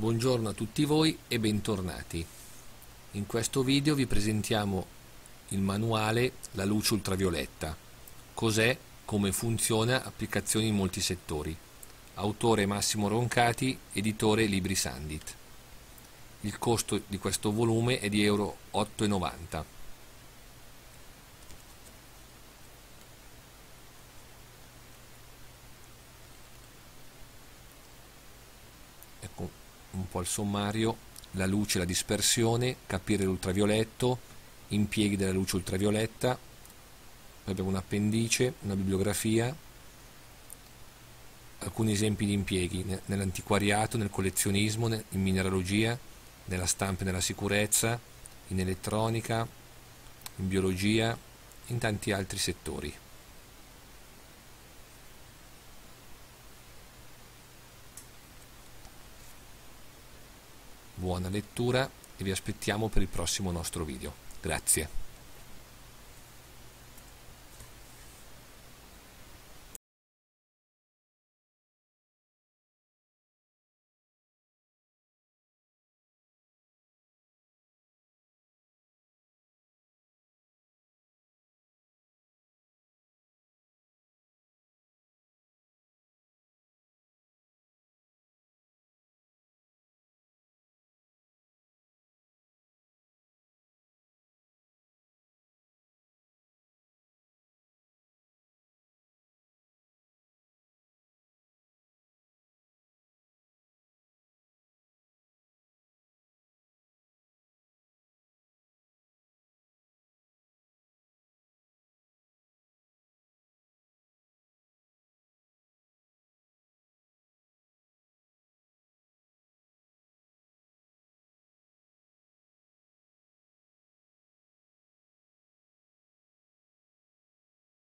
Buongiorno a tutti voi e bentornati. In questo video vi presentiamo il manuale La luce ultravioletta. Cos'è, come funziona, applicazioni in molti settori. Autore Massimo Roncati, editore Libri Sandit. Il costo di questo volume è di euro 8,90. Un po' il sommario, la luce, la dispersione, capire l'ultravioletto, impieghi della luce ultravioletta, abbiamo un appendice, una bibliografia, alcuni esempi di impieghi nell'antiquariato, nel collezionismo, in mineralogia, nella stampa e nella sicurezza, in elettronica, in biologia, in tanti altri settori. Buona lettura e vi aspettiamo per il prossimo nostro video. Grazie.